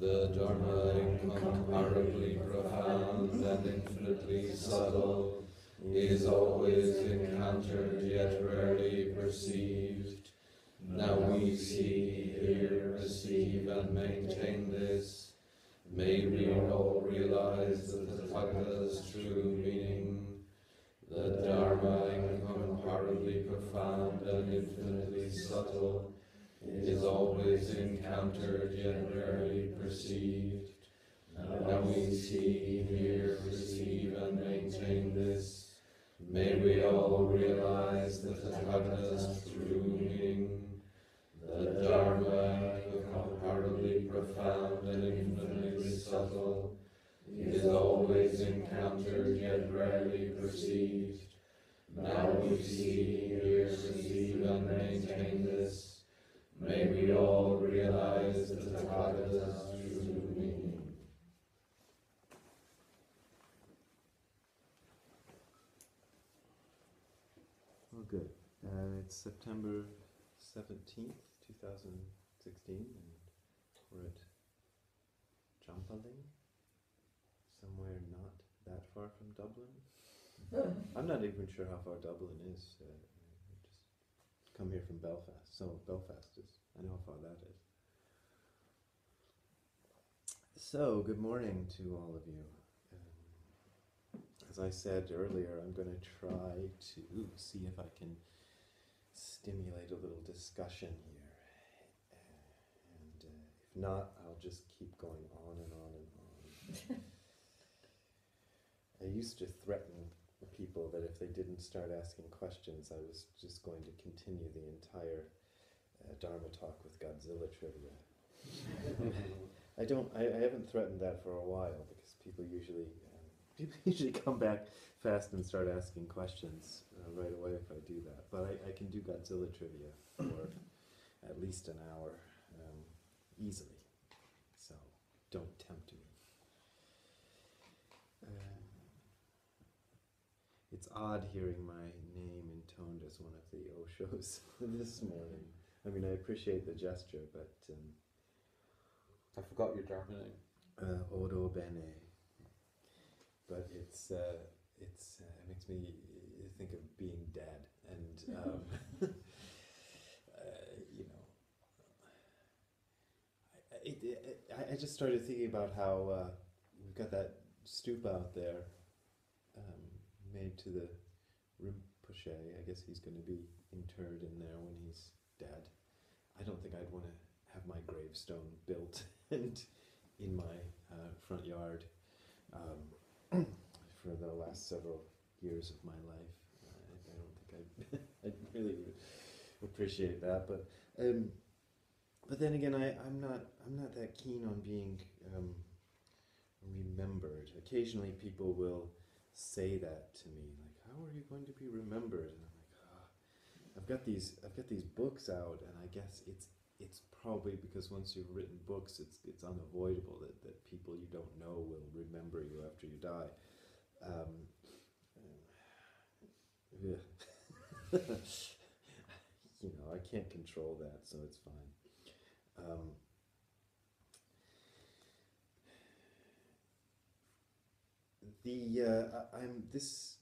The Dharma, incomparably profound and infinitely subtle, is always encountered yet rarely perceived. Now we see, hear, receive, and maintain this. May we all realize the Tathagata's true meaning. The Dharma, incomparably profound and infinitely subtle, is always encountered yet rarely perceived. Now we see, hear, receive, and maintain this. May we all realize the Tathagata's true meaning. The Dharma, incomparably profound and infinitely subtle, is always encountered yet rarely perceived. Now we see, hear, receive, and maintain this. May we all realize that the Tathagata's true meaning. Oh, good. Uh, it's September 17th, 2016, and we're at Jampaling, somewhere not that far from Dublin. I'm not even sure how far Dublin is. Uh, I just come here from Belfast, so Belfast is, I know how far that is. So, good morning to all of you. Um, as I said earlier, I'm going to try to see if I can stimulate a little discussion here. Uh, and uh, if not, I'll just keep going on and on and on. I used to threaten people that if they didn't start asking questions, I was just going to continue the entire uh, Dharma talk with Godzilla trivia. I don't. I, I haven't threatened that for a while because people usually um, people usually come back fast and start asking questions uh, right away if I do that. But I, I can do Godzilla trivia for at least an hour um, easily. So don't tempt me. It's odd hearing my name intoned as one of the Oshos this morning. I mean, I appreciate the gesture, but um, I forgot your Dharma name. uh, Odo Bene. But it's uh, it's uh, it makes me think of being dead, and um, uh, you know, I, it, it, I, I just started thinking about how uh, we've got that stoop out there made to the Rinpoche. I guess he's going to be interred in there when he's dead. I don't think I'd want to have my gravestone built and in my uh, front yard um, for the last several years of my life. I, I don't think I'd, I'd really appreciate that, but um, but then again, I, I'm not I'm not that keen on being um, remembered. Occasionally, people will say that to me, like, "How are you going to be remembered?" And I'm like, ah, I've got these I've got these books out, and I guess it's it's probably because once you've written books, it's it's unavoidable that, that people you don't know will remember you after you die. Um, yeah. you know, I can't control that, so it's fine. Um, the uh, I, I'm this.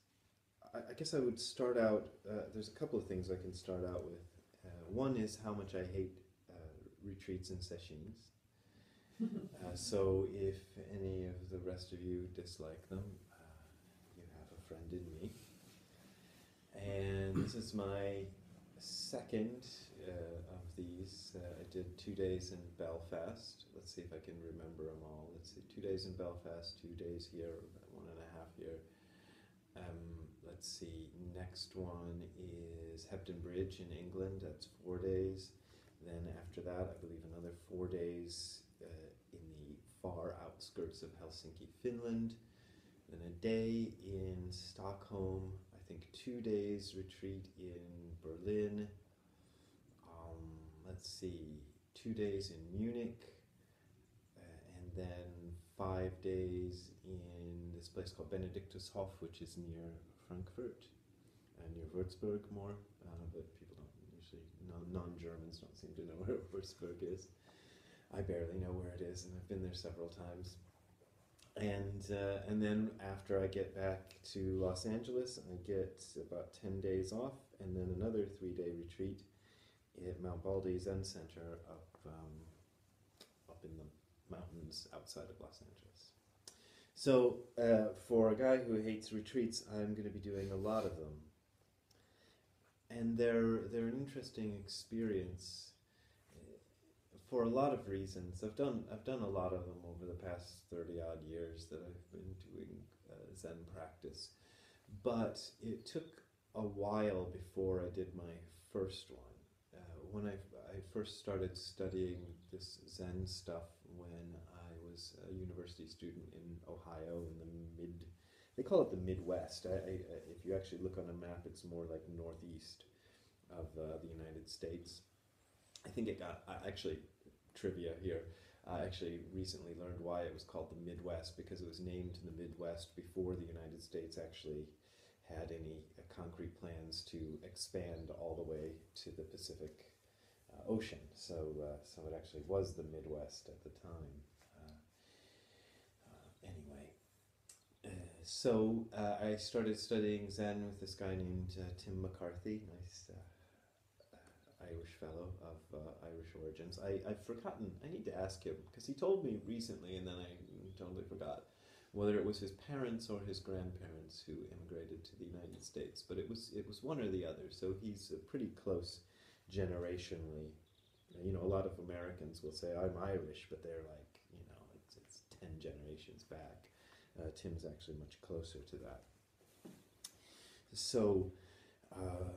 I, I guess I would start out. Uh, there's a couple of things I can start out with. Uh, one is how much I hate uh, retreats and sesshins. Uh, so if any of the rest of you dislike them, uh, you have a friend in me. And this is my second uh, of these. Uh, I did two days in Belfast. Let's see if I can remember them all. Let's see, two days in Belfast, two days here, one and a half here. Um, let's see, next one is Hebden Bridge in England. That's four days. Then after that, I believe another four days uh, in the far outskirts of Helsinki, Finland. Then a day in Stockholm. I think two days retreat in Berlin. Let's see, two days in Munich, uh, and then five days in this place called Benediktushof, which is near Frankfurt, and near Würzburg more, uh, but people don't usually, non- non-Germans don't seem to know where Würzburg is. I barely know where it is, and I've been there several times. And uh, and then after I get back to Los Angeles, I get about ten days off, and then another three day retreat at Mount Baldy Zen Center up um, up in the mountains outside of Los Angeles. So uh, for a guy who hates retreats, I'm going to be doing a lot of them, and they're they're an interesting experience for a lot of reasons. I've done I've done a lot of them over the past thirty odd years that I've been doing uh, Zen practice, but it took a while before I did my first one. Uh, when I I first started studying this Zen stuff when I was a university student in Ohio in the mid. They call it the Midwest. I, I, if you actually look on a map, it's more like northeast of uh, the United States. I think it got I actually trivia here. I actually recently learned why it was called the Midwest because it was named the Midwest before the United States actually had any uh, concrete plans to expand all the way to the Pacific uh, Ocean. So, uh, so it actually was the Midwest at the time. Uh, uh, anyway, uh, so I started studying Zen with this guy named Tim McCarthy. Nice Irish fellow of uh, Irish origins. I, I've forgotten, I need to ask him, because he told me recently and then I totally forgot whether it was his parents or his grandparents who immigrated to the United States, but it was it was one or the other. So he's pretty close generationally. You know, a lot of Americans will say I'm Irish, but they're like, you know, it's, it's ten generations back. Uh, Tim's actually much closer to that. So. Uh,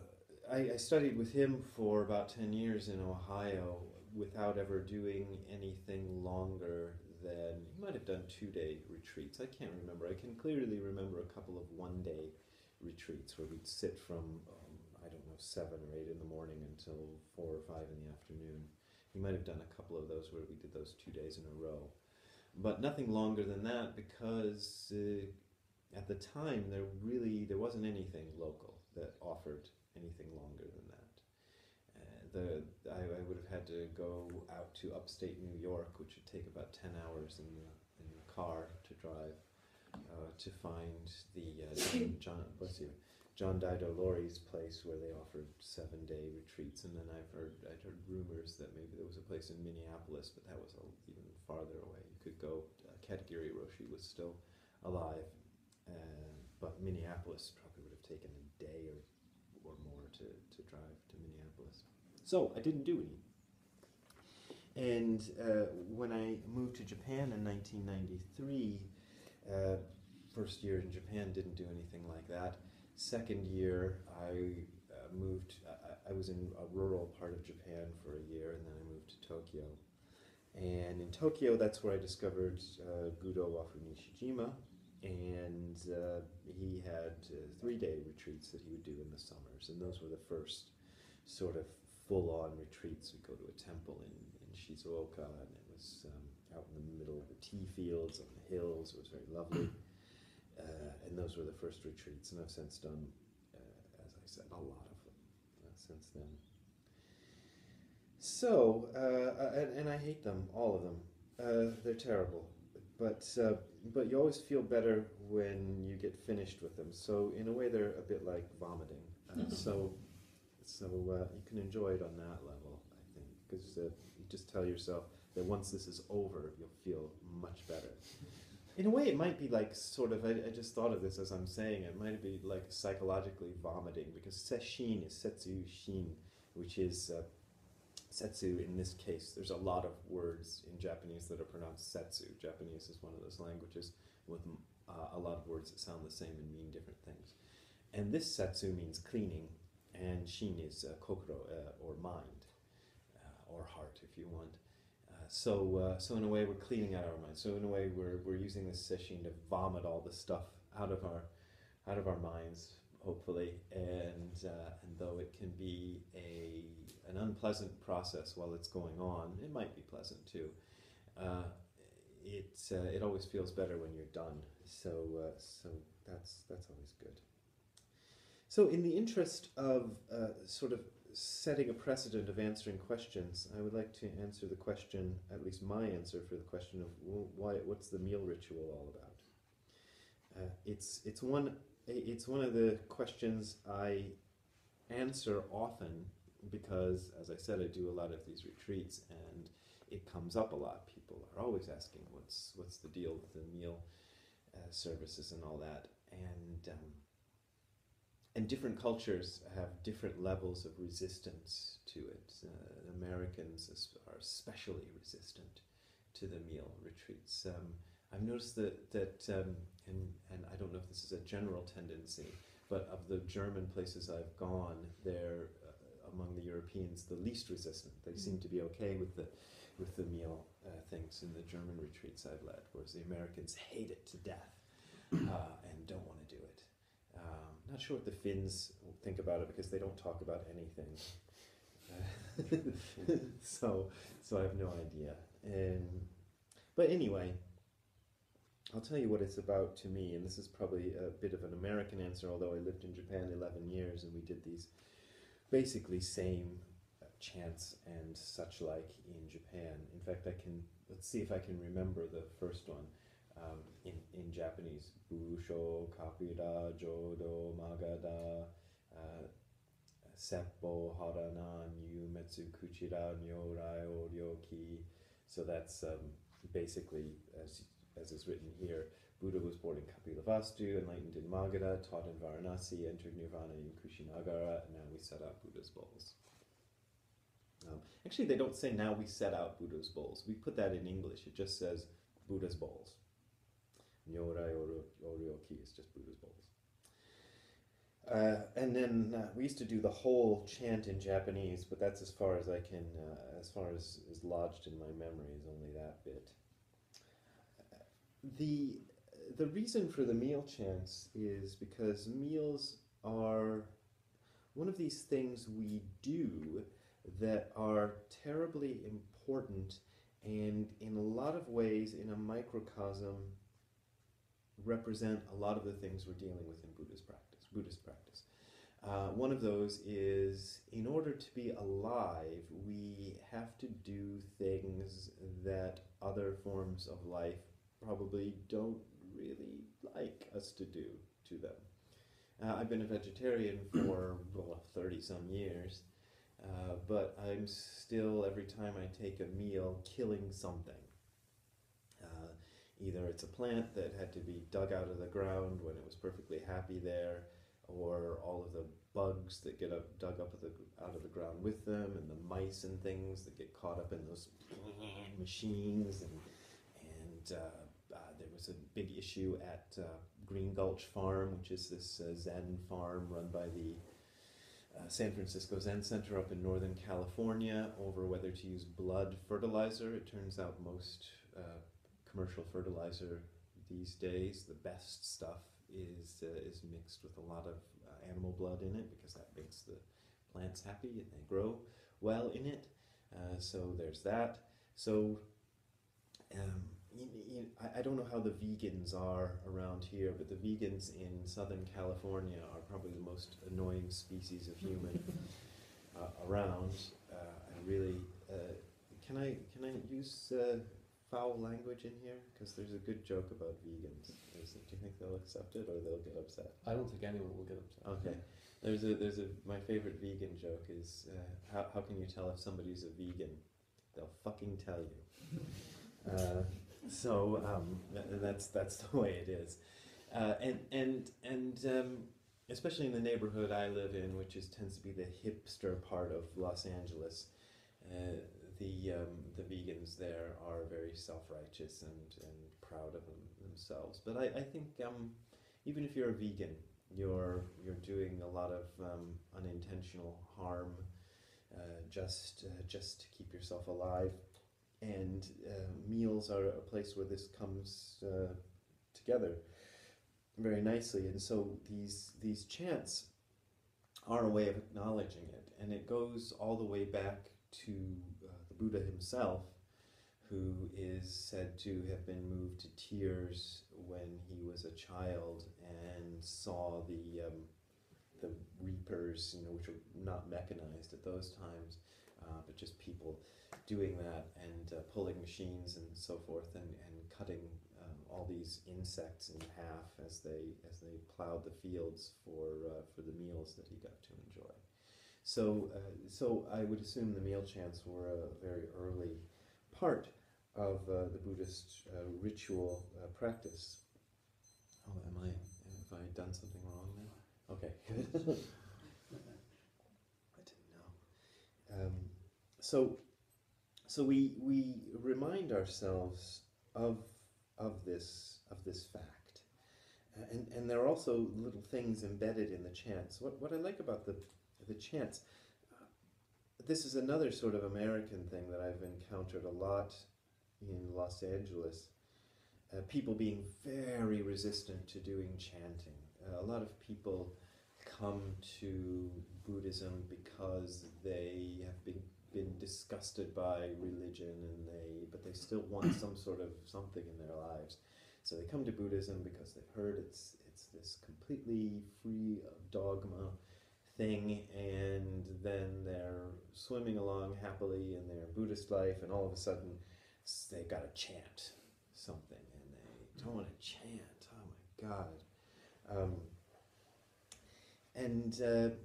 I, I studied with him for about 10 years in Ohio without ever doing anything longer than he might have done two day retreats. I can't remember. I can clearly remember a couple of one day retreats where we'd sit from, 7 or 8 in the morning until 4 or 5 in the afternoon. He might have done a couple of those where we did those two days in a row. But nothing longer than that because uh, at the time there really there wasn't anything local that offered anything longer than that. Uh, the I, I, would have had to go out to upstate New York, which would take about ten hours in the in the car to drive uh, to find the uh, John, John bless you John Daido Loori's place where they offered seven day retreats, and then I've heard I'd heard rumors that maybe there was a place in Minneapolis, but that was a, even farther away. You could go. Uh, Katagiri Roshi was still alive, uh, but Minneapolis probably would have taken a day or or more to, to drive to Minneapolis. So I didn't do any. And uh, when I moved to Japan in 1993, uh, first year in Japan didn't do anything like that. Second year, I uh, moved, I, I, was in a rural part of Japan for a year, and then I moved to Tokyo. And in Tokyo, that's where I discovered uh, Gudo Wafu Nishijima, and uh, he had uh, three day retreats that he would do in the summers, and those were the first sort of full on retreats. We'd go to a temple in, in Shizuoka, and it was um, out in the middle of the tea fields on the hills. It was very lovely. Uh, and those were the first retreats, and I've since done, uh, as I said, a lot of them uh, since then. So, uh, and, and I hate them, all of them. they're terrible but uh, but you always feel better when you get finished with them. So in a way, they're a bit like vomiting. Uh, mm-hmm. So so uh, you can enjoy it on that level, I think, because uh, you just tell yourself that once this is over, you'll feel much better. In a way, it might be like sort of. I, I just thought of this as I'm saying it. Might be like psychologically vomiting because sesshin is setsu shin, which is uh, setsu in this case, there's a lot of words in Japanese that are pronounced setsu. Japanese is one of those languages with uh, a lot of words that sound the same and mean different things. And this setsu means cleaning, and shin is uh, kokoro, uh, or mind, uh, or heart, if you want. Uh, so, uh, so in a way, we're cleaning out our mind. So in a way, we're, we're using this sesshin to vomit all the stuff out of our out of our minds, hopefully. And and though it can be a an unpleasant process while it's going on. It might be pleasant too. Uh, it uh, it always feels better when you're done. So uh, so that's that's always good. So in the interest of uh, sort of setting a precedent of answering questions, I would like to answer the question, at least my answer for the question of why, what's the meal ritual all about? Uh, it's it's one it's one of the questions I answer often because, as I said, I do a lot of these retreats and it comes up a lot. People are always asking, "What's what's the deal with the meal uh, services and all that?" And um, and different cultures have different levels of resistance to it. Uh, Americans are especially resistant to the meal retreats. Um, I've noticed that that um, and and I don't know if this is a general tendency, but of the German places I've gone, they're uh, among the Europeans the least resistant. They seem to be okay with the with the meal uh, things in the German retreats I've led, whereas the Americans hate it to death uh, and don't want to it. Not sure what the Finns think about it because they don't talk about anything. So, so I have no idea. Um, but anyway, I'll tell you what it's about to me, and this is probably a bit of an American answer, although I lived in Japan 11 years and we did these basically same chants and such like in Japan. In fact, I can, let's see if I can remember the first one um, in, in Japanese. Busho, Kapira, Jodo, Magada, uh, Seppo, Harana, Nyu, Metsu, Kuchira, Nyorai, Oryoki. So that's um, basically, as, as is written here, Buddha was born in Kapilavastu, enlightened in Magadha, taught in Varanasi, entered Nirvana in Kushinagara, and now we set out Buddha's bowls. Um, actually, they don't say now we set out Buddha's bowls. We put that in English. It just says Buddha's bowls. Nyorai Oryoki is just Buddha's bowls. Uh, and then uh, we used to do the whole chant in Japanese, but that's as far as I can, uh, as far as is lodged in my memory, is only that bit. The the reason for the meal chants is because meals are one of these things we do that are terribly important and in a lot of ways in a microcosm represent a lot of the things we're dealing with in Buddhist practice Buddhist practice uh, one of those is in order to be alive we have to do things that other forms of life probably don't really like us to do to them. Uh, I've been a vegetarian for well, 30 some years, uh, but I'm still, every time I take a meal, killing something. Either it's a plant that had to be dug out of the ground when it was perfectly happy there, or all of the bugs that get up, dug up the, out of the ground with them, and the mice and things that get caught up in those machines, and, and uh, uh, there was a big issue at uh, Green Gulch Farm, which is this uh, Zen farm run by the uh, San Francisco Zen Center up in Northern California, over whether to use blood fertilizer. It turns out most uh, commercial fertilizer these days, the best stuff, is is mixed with a lot of animal blood in it because that makes the plants happy and they grow well in it. so there's that. So um, you, you, I, I don't know how the vegans are around here, but the vegans in Southern California are probably the most annoying species of human uh, around. Uh, I really uh, can I can I use uh, foul language in here because there's a good joke about vegans. Is it, do you think they'll accept it or they'll get upset? I don't think anyone will get upset. Okay. There's a there's a my favorite vegan joke is uh, how how can you tell if somebody's a vegan? They'll fucking tell you. Uh, so um, that's that's the way it is, uh, and and and um, especially in the neighborhood I live in, which is tends to be the hipster part of Los Angeles. The um, the vegans there are very self righteous and, and proud of them, themselves. But I, I think um, even if you're a vegan, you're you're doing a lot of um, unintentional harm uh, just uh, just to keep yourself alive and uh, meals are a place where this comes uh, together very nicely. And so these these chants are a way of acknowledging it, and it goes all the way back to Buddha himself, who is said to have been moved to tears when he was a child and saw the um, the reapers, you know, which were not mechanized at those times, uh, but just people doing that and uh, pulling machines and so forth, and, and cutting um, all these insects in half as they as they plowed the fields for uh, for the meals that he got to enjoy. So, uh, so I would assume the meal chants were a very early part of uh, the Buddhist uh, ritual uh, practice. Oh, am I? Have I done something wrong now? Okay, good. I didn't know. Um, so, so we we remind ourselves of of this of this fact, and and there are also little things embedded in the chants. What what I like about the the chants. uh, This is another sort of American thing that I've encountered a lot in Los Angeles. Uh, people being very resistant to doing chanting. Uh, a lot of people come to Buddhism because they have been been disgusted by religion and they but they still want some sort of something in their lives. So they come to Buddhism because they've heard it's it's this completely free of dogma thing and then they're swimming along happily in their Buddhist life and all of a sudden they've got to chant something and they don't want to chant. Oh my god. Um, and uh,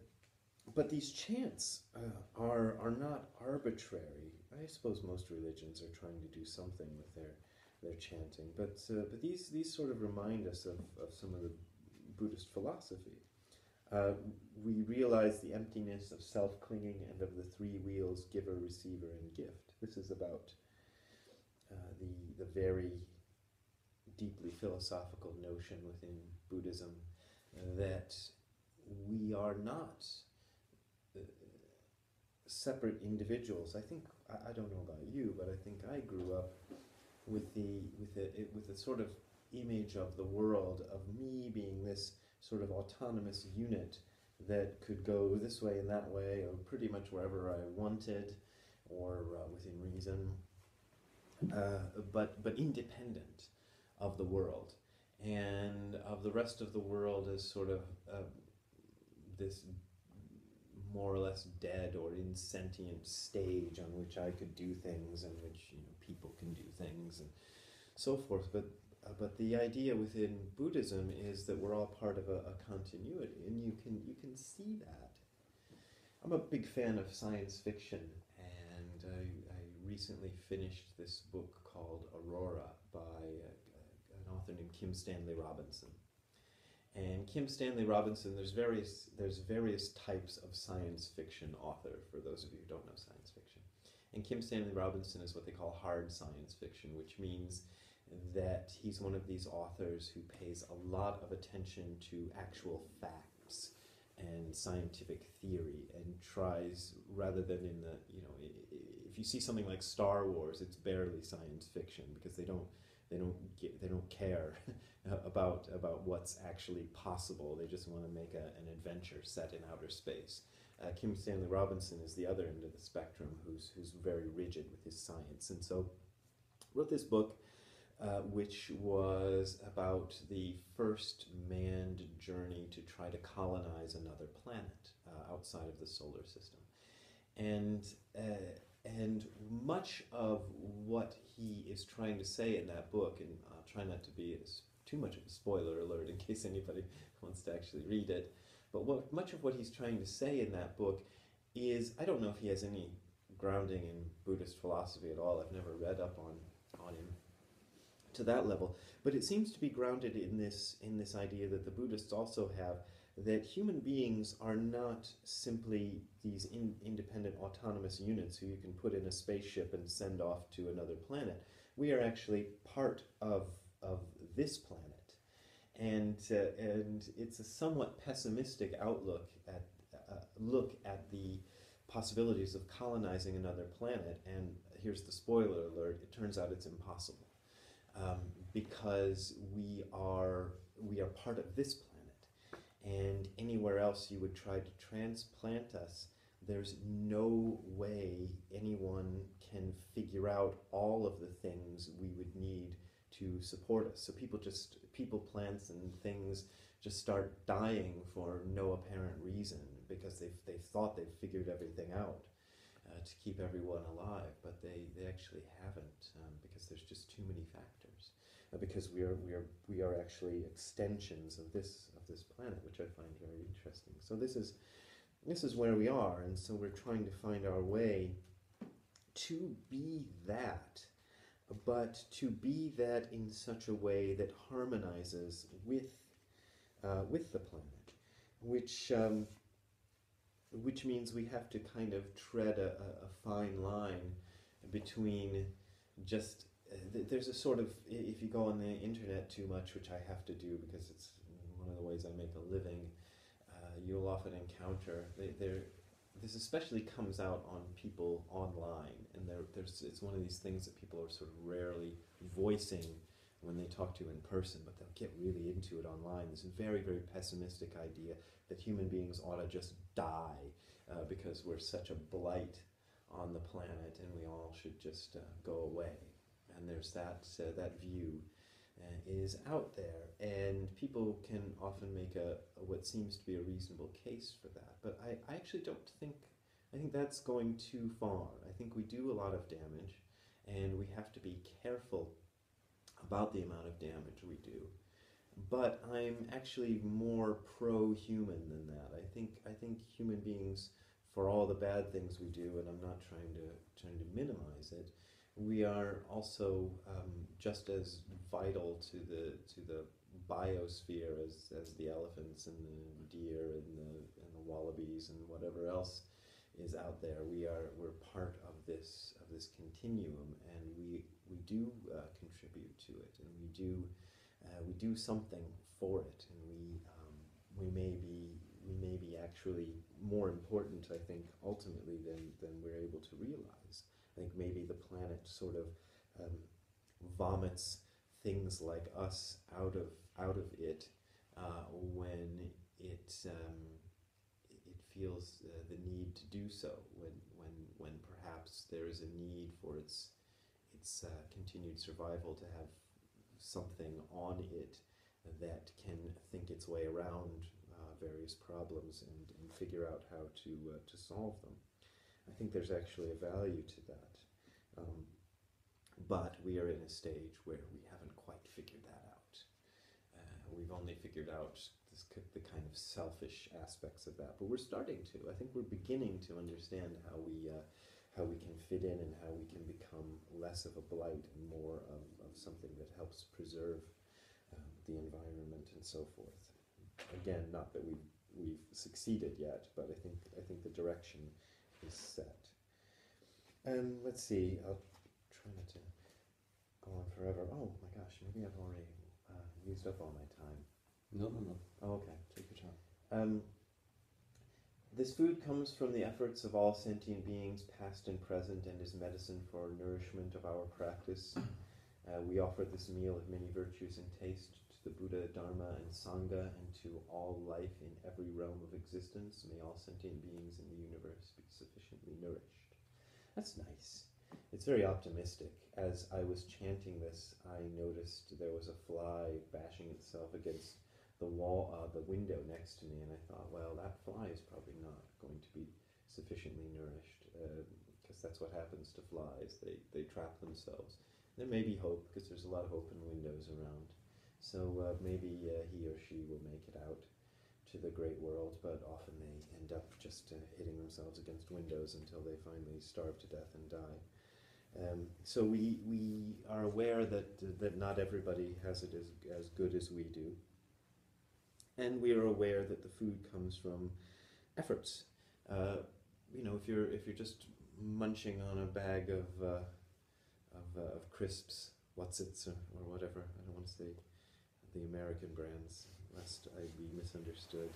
but these chants uh, are are not arbitrary. I suppose most religions are trying to do something with their their chanting, but uh, but these these sort of remind us of, of some of the Buddhist philosophy. Uh, we realize the emptiness of self clinging and of the three wheels giver, receiver, and gift. This is about uh, the the very deeply philosophical notion within Buddhism that we are not uh, separate individuals. I think I, I don't know about you, but I think I grew up with the with with the sort of image of the world of me being this sort of autonomous unit that could go this way and that way, or pretty much wherever I wanted, or uh, within reason, uh, but but independent of the world and of the rest of the world as sort of uh, this more or less dead or insentient stage on which I could do things and which you know people can do things and so forth. But uh, but the idea within Buddhism is that we're all part of a, a continuity, and you can you can see that. I'm a big fan of science fiction, and I, I recently finished this book called Aurora by uh, an author named Kim Stanley Robinson. And Kim Stanley Robinson, there's various there's various types of science fiction author for those of you who don't know science fiction. And Kim Stanley Robinson is what they call hard science fiction, which means that he's one of these authors who pays a lot of attention to actual facts and scientific theory and tries rather than in the you know if you see something like Star Wars it's barely science fiction because they don't they don't get, they don't care about about what's actually possible. They just want to make a, an adventure set in outer space. Uh, Kim Stanley Robinson is the other end of the spectrum who's who's very rigid with his science. And so wrote this book uh, which was about the first manned journey to try to colonize another planet uh, outside of the solar system. And, uh, and much of what he is trying to say in that book, and I'll try not to be too much of a spoiler alert in case anybody wants to actually read it, but what, much of what he's trying to say in that book is I don't know if he has any grounding in Buddhist philosophy at all. I've never read up on, on him to that level. But it seems to be grounded in this in this idea that the buddhists also have that human beings are not simply these in, independent autonomous units who you can put in a spaceship and send off to another planet. We are actually part of of this planet. And uh, and it's a somewhat pessimistic outlook at uh, look at the possibilities of colonizing another planet. And here's the spoiler alert. It turns out it's impossible um, because we are we are part of this planet, and anywhere else you would try to transplant us, there's no way anyone can figure out all of the things we would need to support us. So people just people, plants, and things just start dying for no apparent reason because they've they've thought they've figured everything out. Uh, to keep everyone alive, but they, they actually haven't um, because there's just too many factors. Uh, because we are we are we are actually extensions of this of this planet, which I find very interesting. So this is this is where we are, and so we're trying to find our way to be that, but to be that in such a way that harmonizes with uh, with the planet, which um, which means we have to kind of tread a, a, fine line between just there's a sort of if you go on the internet too much, which I have to do because it's one of the ways I make a living. Uh, you'll often encounter there. This especially comes out on people online, and there, there's it's one of these things that people are sort of rarely voicing when they talk to you in person, but they'll get really into it online. This very very pessimistic idea that human beings ought to just die uh, because we're such a blight on the planet, and we all should just uh, go away and there's that uh, that view uh, is out there, and people can often make a, a what seems to be a reasonable case for that. But I, I actually don't think I think that's going too far. I think we do a lot of damage, and we have to be careful about the amount of damage we do. But I'm actually more pro-human than that. I think I think human beings, for all the bad things we do, and I'm not trying to trying to minimize it, we are also um, just as vital to the to the biosphere as, as the elephants and the deer and the and the wallabies and whatever else is out there. We are we're part of this of this continuum, and we we do uh, contribute to it, and we do uh, we do something for it, and we um, we may be we may be actually more important, I think, ultimately than than we're able to realize. I think maybe the planet sort of um, vomits things like us out of out of it uh, when it um, it feels uh, the need to do so. When when when perhaps there is a need for its its uh, continued survival to have something on it that can think its way around uh, various problems and, and figure out how to uh, to solve them. I think there's actually a value to that. Um, but we are in a stage where we haven't quite figured that out. Uh, we've only figured out this, the kind of selfish aspects of that, but we're starting to. I think we're beginning to understand how we uh, how we can fit in and how we can become less of a blight and more of, of something that helps preserve um, the environment and so forth. Again, not that we've we've succeeded yet, but I think I think the direction is set. Um, let's see. I'll try not to go on forever. Oh my gosh, maybe I've already uh, used up all my time. No, no, no. Oh, okay. Take your time. Um, this food comes from the efforts of all sentient beings, past and present, and is medicine for nourishment of our practice. Uh, we offer this meal of many virtues and taste the Buddha, Dharma, and Sangha, and to all life in every realm of existence. May all sentient beings in the universe be sufficiently nourished. That's nice. It's very optimistic. As I was chanting this, I noticed there was a fly bashing itself against the wall, uh, the window next to me, and I thought, well, that fly is probably not going to be sufficiently nourished, because that's what happens to flies. They they trap themselves. There may be hope because there's a lot of open windows around, so uh, maybe uh, he or she will make it out to the great world. But often they end up just uh, hitting themselves against windows until they finally starve to death and die. Um, so we we are aware that that not everybody has it as as good as we do and we are aware that the food comes from efforts. Uh, you know, if you're if you're just munching on a bag of uh, of, uh, of crisps, what's it or, or whatever. I don't want to say the American brands, lest I be misunderstood.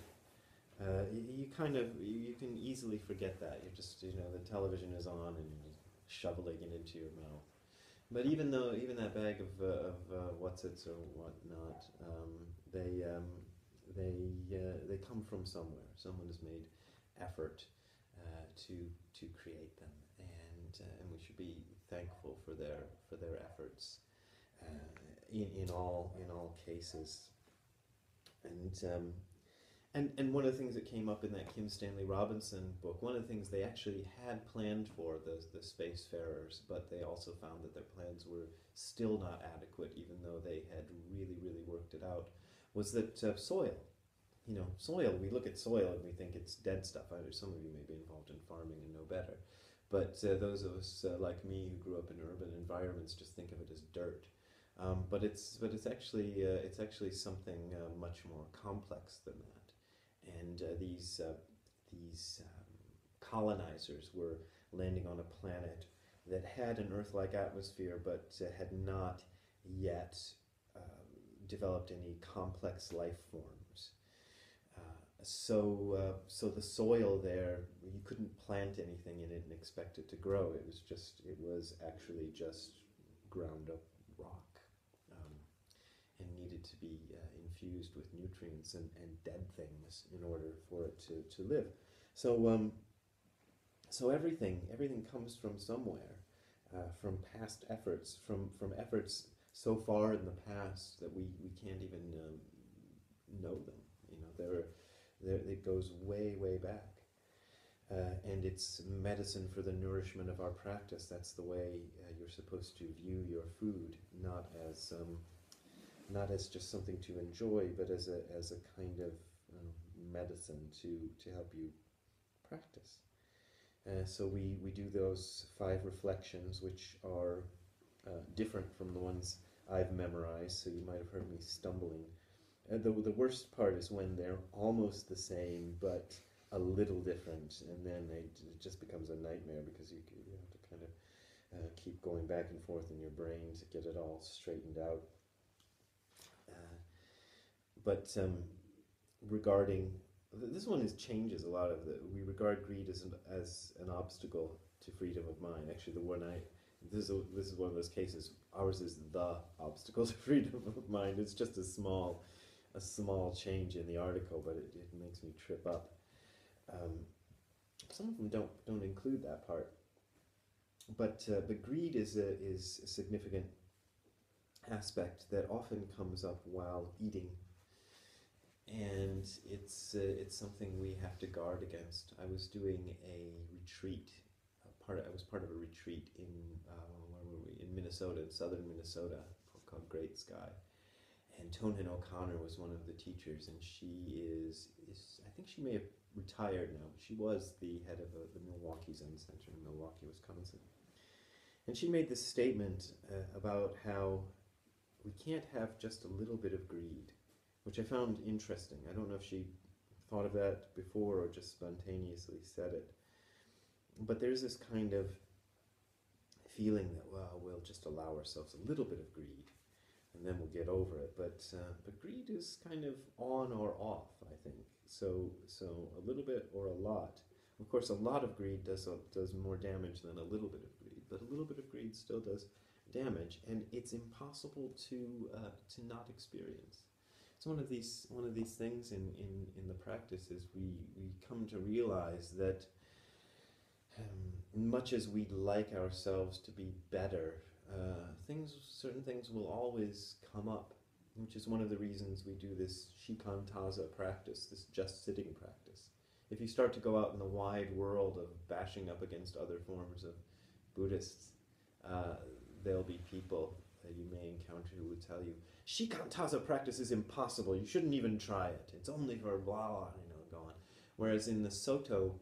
Uh, you, you kind of you, you can easily forget that. You're just you know the television is on and you're shoveling it into your mouth. But even though even that bag of uh, of uh, what's it or whatnot, um, they um, they uh, they come from somewhere. Someone has made effort uh, to to create them, and uh, and we should be thankful for their for their efforts. In, in all in all cases. And um, and and one of the things that came up in that Kim Stanley Robinson book, one of the things they actually had planned for the the spacefarers, but they also found that their plans were still not adequate, even though they had really really worked it out, was that uh, soil. You know, soil. We look at soil and we think it's dead stuff. I know some of you may be involved in farming and know better, but uh, those of us uh, like me who grew up in urban environments just think of it as dirt. Um, but it's but it's actually uh, it's actually something uh, much more complex than that. And uh, these uh, these um, colonizers were landing on a planet that had an Earth-like atmosphere, but uh, had not yet um, developed any complex life forms. Uh, so so the soil there, you couldn't plant anything in it and expect it to grow. It was just it was actually just ground up rock needed to be uh, infused with nutrients and, and dead things in order for it to, to live. So, um, so everything everything comes from somewhere, uh, from past efforts, from from efforts so far in the past that we, we can't even um, know them. You know, there, there it goes way way back. Uh, and it's medicine for the nourishment of our practice. That's the way uh, you're supposed to view your food, not as um, not as just something to enjoy, but as a as a kind of um, medicine to to help you practice. Uh, so we we do those five reflections, which are uh, different from the ones I've memorized. So you might have heard me stumbling. Uh, the the worst part is when they're almost the same, but a little different, and then they, it just becomes a nightmare because you you have to kind of uh, keep going back and forth in your brain to get it all straightened out. But um, regarding this one is changes a lot of the we regard greed as an, as an obstacle to freedom of mind. Actually, the one I this is a, this is one of those cases. Ours is the obstacle to freedom of mind. It's just a small a small change in the article, but it, it makes me trip up. Um, some of them don't don't include that part. But uh, but greed is a is a significant aspect that often comes up while eating and it's uh, it's something we have to guard against. I was doing a retreat, a part. Of, I was part of a retreat in uh, where were we? In Minnesota, in southern Minnesota, called Great Sky. And Tonen O'Connor was one of the teachers, and she is is I think she may have retired now, she was the head of a, uh, the Milwaukee Zen Center in Milwaukee, Wisconsin. And she made this statement uh, about how we can't have just a little bit of greed which I found interesting. I don't know if she thought of that before or just spontaneously said it. But there's this kind of feeling that, well, we'll just allow ourselves a little bit of greed and then we'll get over it. But, uh, but greed is kind of on or off, I think. So, so a little bit or a lot. Of course, a lot of greed does, a, does more damage than a little bit of greed, but a little bit of greed still does damage, and it's impossible to, uh, to not experience it's one of these one of these things in, in, in the practice is we, we come to realize that um, much as we'd like ourselves to be better, uh, things certain things will always come up, which is one of the reasons we do this shikantaza practice, this just sitting practice. If you start to go out in the wide world of bashing up against other forms of Buddhists, uh, there'll be people that you may encounter who would tell you, Shikantaza practice is impossible. You shouldn't even try it. It's only for blah, blah, you know, go on. Whereas in the Soto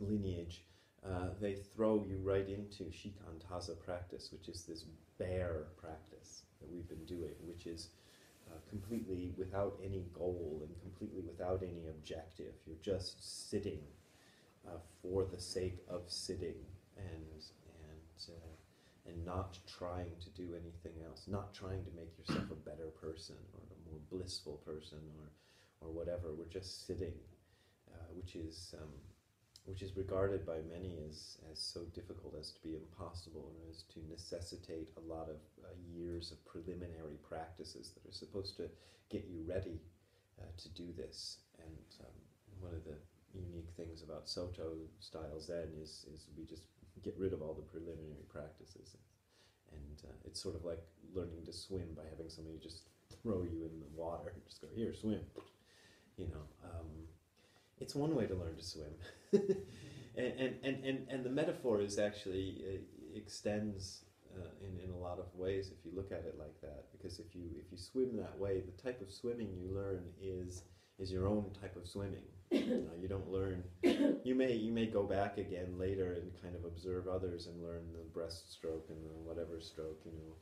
lineage, uh, they throw you right into Shikantaza practice, which is this bare practice that we've been doing, which is uh, completely without any goal and completely without any objective. You're just sitting uh, for the sake of sitting and and uh, and not trying to do anything else, not trying to make yourself a better person or a more blissful person or, or whatever. We're just sitting, uh, which is um, which is regarded by many as, as so difficult as to be impossible or as to necessitate a lot of uh, years of preliminary practices that are supposed to get you ready uh, to do this. And um, one of the unique things about Soto style Zen is, is we just get rid of all the preliminary practices and uh, it's sort of like learning to swim by having somebody just throw you in the water and just go here swim. You know, um, it's one way to learn to swim, and, and, and, and the metaphor is actually uh, extends uh, in in a lot of ways if you look at it like that. Because if you if you swim that way, the type of swimming you learn is is your own type of swimming. you, know, you don't learn. You may you may go back again later and kind of observe others and learn the breaststroke and the whatever stroke. You know,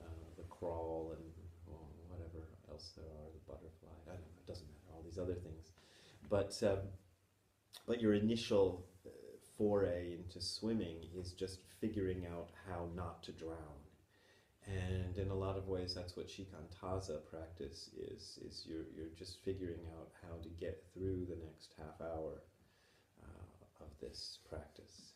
uh, the crawl and well, whatever else there are, the butterfly. I don't know. It doesn't matter. All these other things, but um, but your initial uh, foray into swimming is just figuring out how not to drown. And in a lot of ways, that's what shikantaza practice is. Is you're you're just figuring out how to get through the next half hour this practice.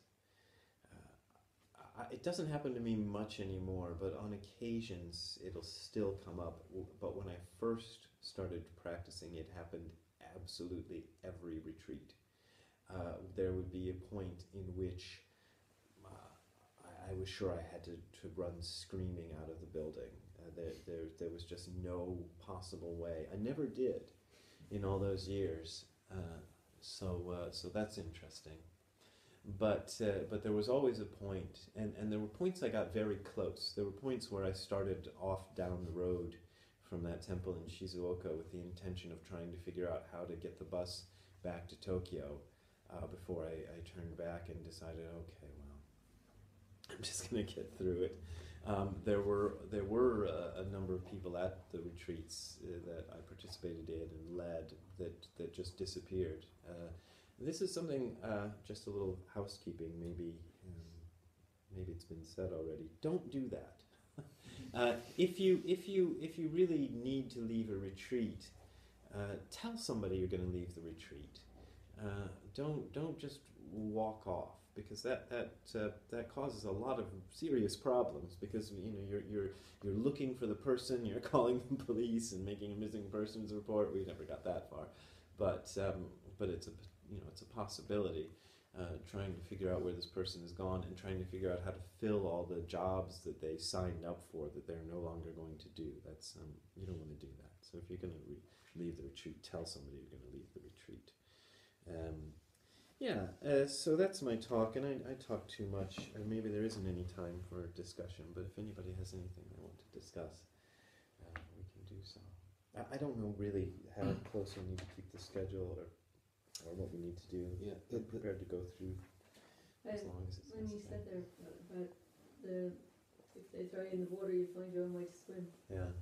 Uh, I, it doesn't happen to me much anymore, but on occasions it'll still come up. But when I first started practicing, it happened absolutely every retreat. Uh, there would be a point in which uh, I, was sure I had to, to run screaming out of the building. Uh, there, there, there was just no possible way. I never did in all those years. Uh, so, uh, so that's interesting. But, uh, but there was always a point, and, and there were points I got very close. There were points where I started off down the road from that temple in Shizuoka with the intention of trying to figure out how to get the bus back to Tokyo uh, before I, I turned back and decided, okay, well, I'm just going to get through it. Um, there were there were uh, a number of people at the retreats uh, that I participated in and led that that just disappeared. This is something, uh, just a little housekeeping. Maybe um, maybe it's been said already. Don't do that. uh, if you if you if you really need to leave a retreat, uh, tell somebody you're going to leave the retreat. Uh, don't don't just walk off because that that uh, that causes a lot of serious problems because you know you're you're you're looking for the person you're calling the police and making a missing persons report we never got that far but um, but it's a you know it's a possibility uh, trying to figure out where this person has gone and trying to figure out how to fill all the jobs that they signed up for that they're no longer going to do. That's um, you don't want to do that. So if you're going to re- leave the retreat tell somebody you're going to leave the retreat. Um, yeah, uh, so that's my talk, and I, I talk too much, and maybe there isn't any time for discussion, but if anybody has anything they want to discuss, uh, we can do so. I, I don't know really how close we need to keep the schedule or, or what we need to do. Yeah, I'm the, the, prepared to go through as long as it's when you necessary. said there about the if they throw you in the water, you find your own way to swim. Yeah.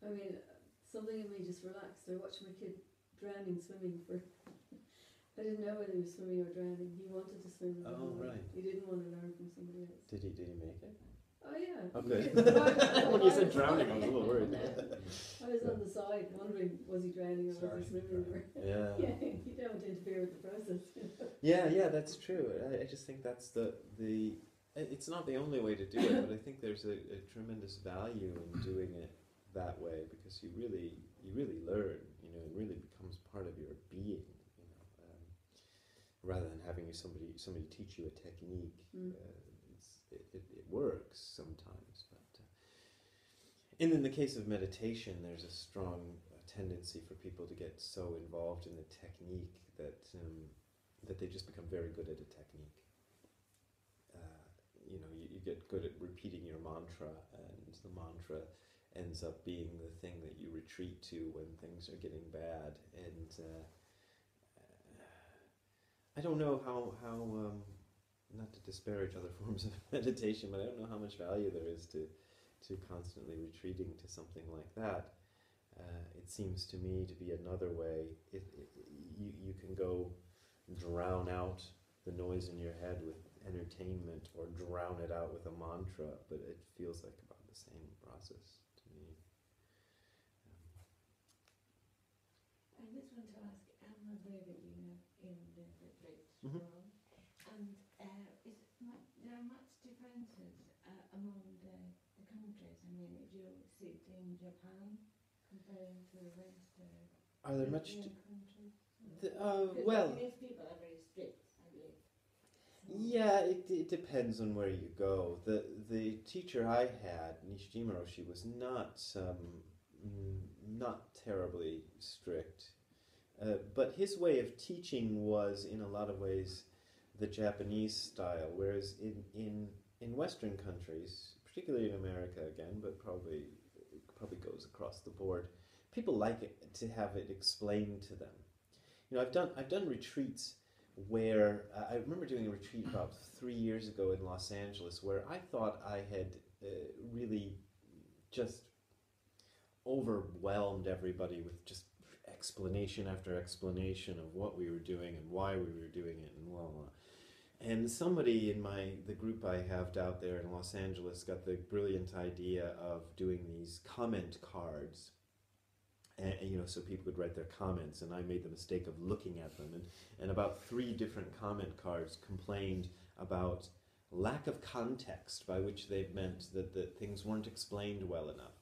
I mean, uh, something in me just relaxed. I watched my kid drowning swimming for. I didn't know whether he was swimming or drowning. He wanted to swim. Oh, right. He didn't want to learn from somebody else. Did he, did he make it? Oh yeah. Okay. I- when you said was- drowning, I was a little worried. I was on the side wondering, was he drowning or was Sorry, he swimming? Or, Yeah. yeah, you don't interfere with the process. Yeah, yeah, that's true. I, I just think that's the the. It's not the only way to do it, but I think there's a, a tremendous value in doing it that way because you really you really learn. You know, it really becomes part of your being. You know, um, rather than having somebody somebody teach you a technique. Mm. Uh, it's, it, it, it works sometimes, but. Uh, and in the case of meditation, there's a strong tendency for people to get so involved in the technique that um, that they just become very good at a technique. Uh, you know, you, you get good at repeating your mantra, and the mantra ends up being the thing that you retreat to when things are getting bad. And uh, I don't know how how um, not to disparage other forms of meditation, but I don't know how much value there is to to constantly retreating to something like that. Uh, it seems to me to be another way. It, it, you, you can go drown out the noise in your head with entertainment or drown it out with a mantra, but it feels like about the same process to me. I just want to ask, I'm aware that you know in the retreat Mhm. world, and uh, is mu- there are much differences uh, among the, the countries. I mean, if you sit in Japan comparing to the rest of Are there much? European countries, The, uh, Because well, Japanese people are very strict, I believe. So, Yeah, it, it depends on where you go. The the teacher I had, Nishijima Roshi, was not um, mm, not terribly strict, uh, but his way of teaching was in a lot of ways the Japanese style, whereas in in in Western countries, particularly in America again, but probably it probably goes across the board, people like it to have it explained to them. You know, I've done I've done retreats where uh, I remember doing a retreat about three years ago in Los Angeles where I thought I had uh, really just overwhelmed everybody with just explanation after explanation of what we were doing and why we were doing it and blah blah. And somebody in my the group I have out there in Los Angeles got the brilliant idea of doing these comment cards and, you know, so people could write their comments, and I made the mistake of looking at them, and, and about three different comment cards complained about lack of context by which they meant that, that things weren't explained well enough.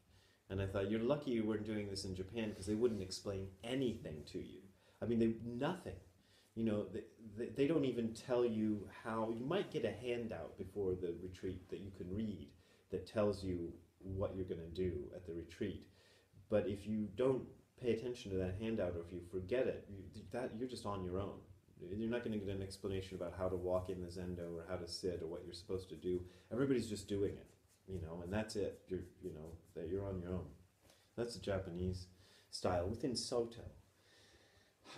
And I thought, you're lucky you weren't doing this in Japan because they wouldn't explain anything to you. I mean, they nothing. You know, they, they, don't even tell you how. You might get a handout before the retreat that you can read that tells you what you're going to do at the retreat but if you don't pay attention to that handout, or if you forget it, you, that you're just on your own. You're not going to get an explanation about how to walk in the zendo or how to sit or what you're supposed to do. Everybody's just doing it, you know, and that's it. You're, you know, that you're on your own. That's the Japanese style within Soto.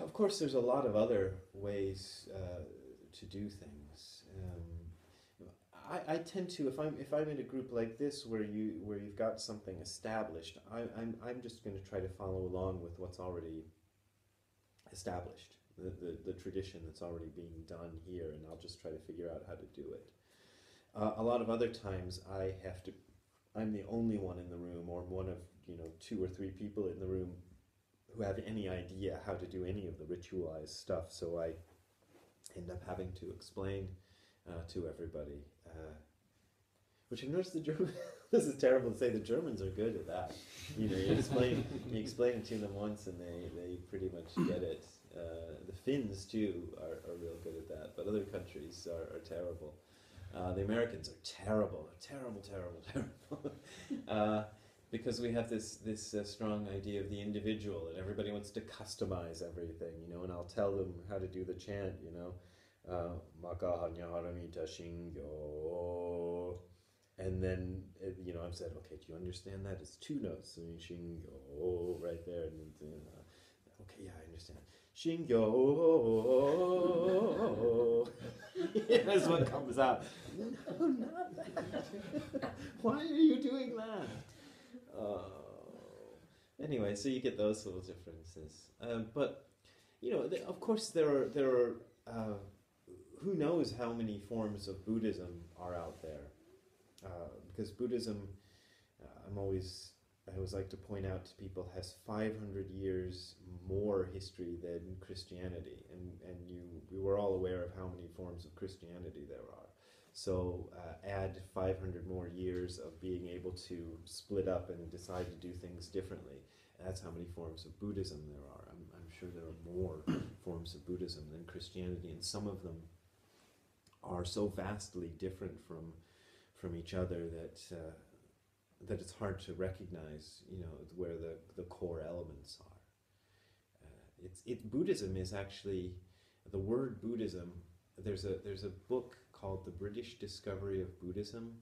Of course, there's a lot of other ways uh, to do things. Um, I, I tend to if I'm if I'm in a group like this where you where you've got something established, I, I'm I'm just going to try to follow along with what's already established, the, the, the tradition that's already being done here, and I'll just try to figure out how to do it. Uh, a lot of other times I have to, I'm the only one in the room, or one of you know two or three people in the room who have any idea how to do any of the ritualized stuff, so I end up having to explain uh, to everybody. Uh, which I've noticed the German. this is terrible to say. The Germans are good at that. You know, you explain you explain it to them once, and they, they pretty much get it. Uh, the Finns too are, are real good at that, but other countries are, are terrible. Uh, the Americans are terrible, terrible, terrible, terrible. uh, because we have this this uh, strong idea of the individual, and everybody wants to customize everything, you know. And I'll tell them how to do the chant, you know uh, Makahanyaharamita Shingyo. And then, you know, I've said, okay, do you understand that? It's two notes. Shingyo, right there. And, uh, okay, yeah, I understand. Shingyo. That's what comes out. No, not that. Why are you doing that? Uh, anyway, so you get those little differences. Um, but, you know, of course, there are, there are uh, who knows how many forms of Buddhism are out there? Uh, because Buddhism, uh, I'm always I always like to point out to people has 500 years more history than Christianity, and and you we were all aware of how many forms of Christianity there are. So uh, add 500 more years of being able to split up and decide to do things differently. And That's how many forms of Buddhism there are. I'm, I'm sure there are more forms of Buddhism than Christianity, and some of them are so vastly different from from each other that uh, that it's hard to recognize, you know, where the, the core elements are. Uh, it's it Buddhism is actually the word Buddhism. There's a there's a book called The British Discovery of Buddhism,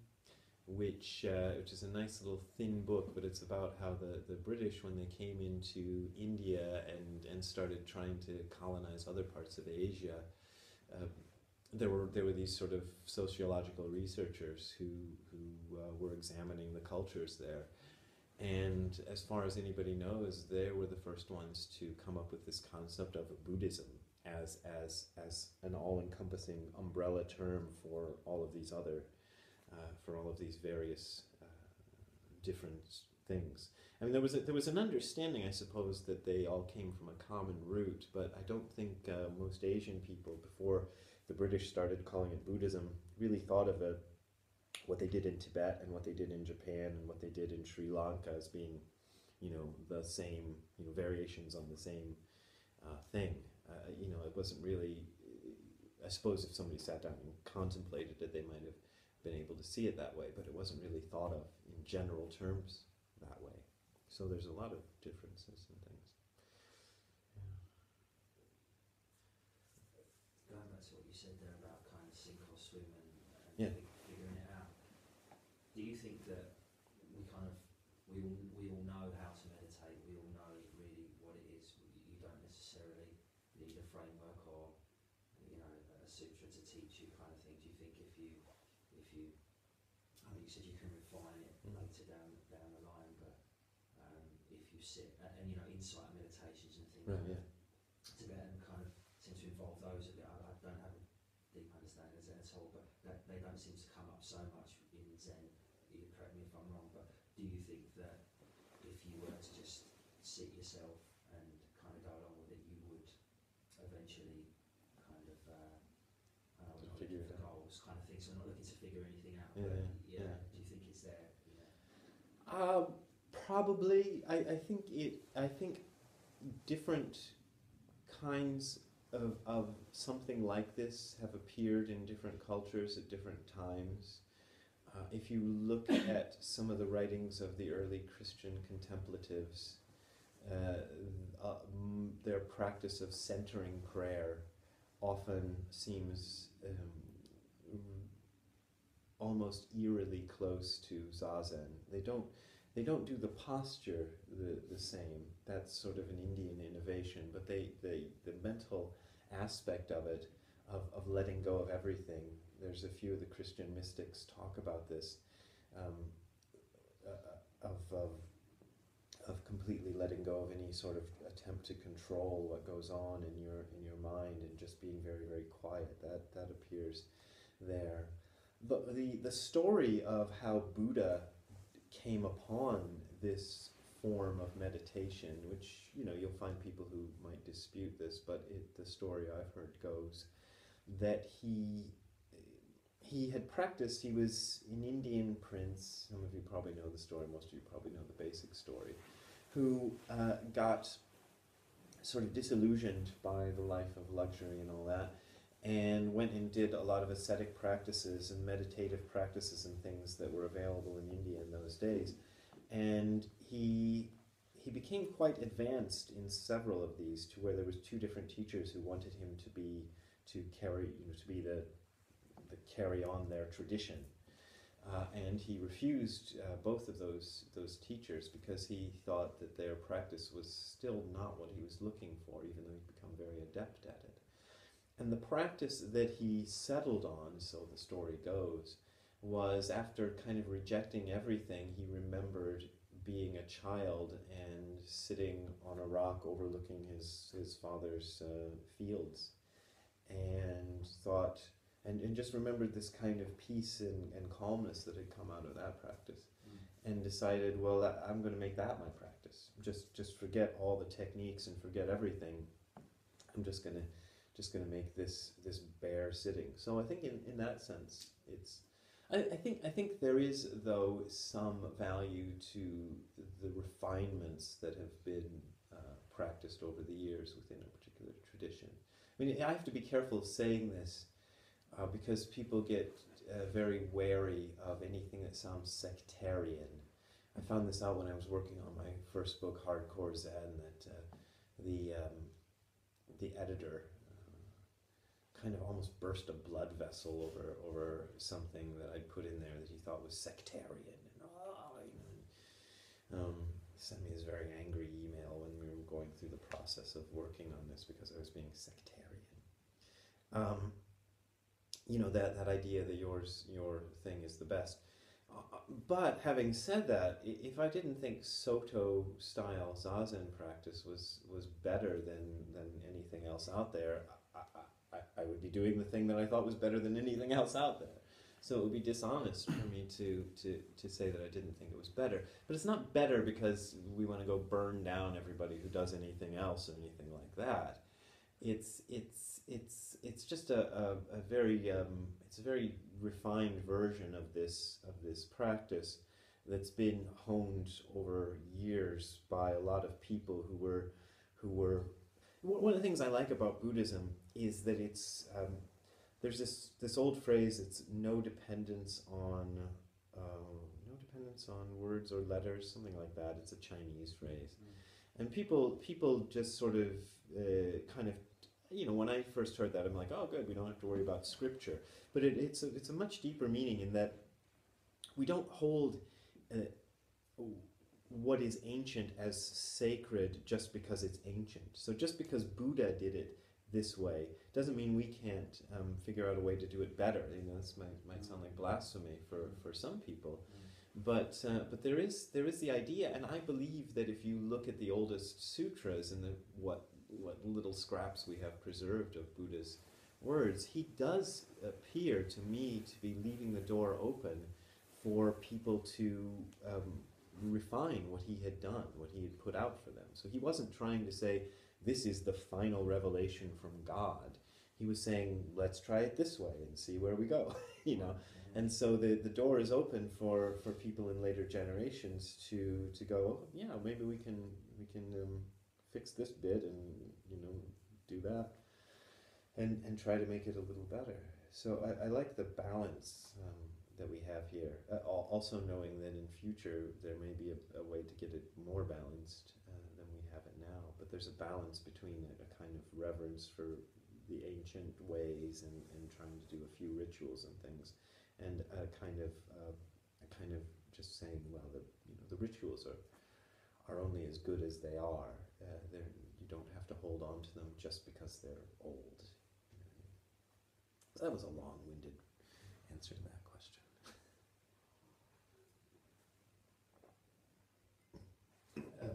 which uh, which is a nice little thin book, but it's about how the, the British when they came into India and and started trying to colonize other parts of Asia. Uh, there were there were these sort of sociological researchers who who uh, were examining the cultures there, and as far as anybody knows, they were the first ones to come up with this concept of Buddhism as as as an all-encompassing umbrella term for all of these other uh, for all of these various uh, different things. I mean, there was a, there was an understanding, I suppose, that they all came from a common root, but I don't think uh, most Asian people before the British started calling it Buddhism, really thought of it, what they did in Tibet and what they did in Japan and what they did in Sri Lanka as being, you know, the same, you know, variations on the same uh, thing. Uh, you know, it wasn't really, I suppose if somebody sat down and contemplated it, they might have been able to see it that way, but it wasn't really thought of in general terms that way. So there's a lot of differences and things. Going back to what you said there about kind of sink or swim and, and Yeah. fig- figuring it out, do you think that we kind of we all we all know how to meditate? We all know really what it is. You you don't necessarily need a framework or you know a sutra to teach you kind of thing. Do you think if you if you I mean you said you can refine it Mhm. later down down the line, but um, if you sit and, and insight meditations and things Right, like yeah. that, Tibetan kind of seem to involve those a bit. I, I don't have a deep understanding of Zen at all, but that, they don't seem to come up so much in Zen. You correct me if I'm wrong, but do you think that if you were to just sit yourself and kind of go along with it, you would eventually kind of, uh, I know, not Figure looking it for goals kind of thing, so we're not looking to figure anything out, Yeah, but yeah, yeah, yeah. do you think it's there? Yeah. Uh, probably. I, I think it. I think different kinds of of something like this have appeared in different cultures at different times. Uh, if you look at some of the writings of the early Christian contemplatives, uh, uh, their practice of centering prayer often seems um, almost eerily close to zazen. They don't they don't do the posture the, the same. That's sort of an Indian innovation, but they, they the mental aspect of it, of, of letting go of everything. There's a few of the Christian mystics talk about this, um, uh, of, of of completely letting go of any sort of attempt to control what goes on in your in your mind and just being very very quiet. That that appears there. But the the story of how Buddha came upon this form of meditation, which you know you'll find people who might dispute this, but it, the story I've heard goes that he he had practiced. He was an Indian prince. Some of you probably know the story. Most of you probably know the basic story. Who uh, got sort of disillusioned by the life of luxury and all that, and went and did a lot of ascetic practices and meditative practices and things that were available in India in those days. And he he became quite advanced in several of these to where there was two different teachers who wanted him to be to carry you know to be the the carry on their tradition. Uh, and he refused uh, both of those those teachers because he thought that their practice was still not what he was looking for, even though he'd become very adept at it. And the practice that he settled on, so the story goes, was after kind of rejecting everything, he remembered being a child and sitting on a rock overlooking his, his father's uh, fields and thought, and, and just remembered this kind of peace and, and calmness that had come out of that practice and decided, well, I'm going to make that my practice. Just just forget all the techniques and forget everything. I'm just going to just going to make this this bare sitting. So I think in, in that sense, it's. I, I think I think there is though some value to the refinements that have been uh, practiced over the years within a particular tradition. I mean, I have to be careful saying this uh, because people get uh, very wary of anything that sounds sectarian. I found this out when I was working on my first book, Hardcore Zen, that uh, the um, the editor kind of almost burst a blood vessel over over something that I'd put in there that he thought was sectarian, and oh, you know, um, he sent me this very angry email when we were going through the process of working on this because I was being sectarian. Um, you know that that idea that yours your thing is the best. Uh, but having said that, if I didn't think Soto style zazen practice was was better than than anything else out there, I, I, would be doing the thing that I thought was better than anything else out there. So it would be dishonest for me to, to, to say that I didn't think it was better. But it's not better because we want to go burn down everybody who does anything else or anything like that. It's it's it's it's just a, a, a very um, it's a very refined version of this of this practice that's been honed over years by a lot of people who were who were one of the things I like about Buddhism is that it's um, there's this this old phrase. It's no dependence on uh, no dependence on words or letters, something like that. It's a Chinese phrase, and people people just sort of uh, kind of you know when I first heard that I'm like oh good we don't have to worry about scripture, but it, it's a, it's a much deeper meaning in that we don't hold. Uh, what is ancient as sacred just because it's ancient. So just because Buddha did it this way doesn't mean we can't um, figure out a way to do it better. You know, this might, might sound like blasphemy for, for some people, but uh, but there is there is the idea, and I believe that if you look at the oldest sutras and the what what little scraps we have preserved of Buddha's words, he does appear to me to be leaving the door open for people to um, refine what he had done, what he had put out for them. So he wasn't trying to say, this is the final revelation from God. He was saying, let's try it this way and see where we go, you know. And so the, the door is open for, for people in later generations to, to go, oh, yeah, maybe we can we can um, fix this bit and you know do that, and and try to make it a little better. So I, I like the balance um, that we have here. Uh, also knowing that in future there may be a, a way to get it more balanced uh, than we have it now. But there's a balance between a, a, kind of reverence for the ancient ways and, and trying to do a few rituals and things, and a kind of uh, a kind of just saying, well, the you know the rituals are are only as good as they are. Uh, they're, you don't have to hold on to them just because they're old. So that was a long-winded answer to that. Question.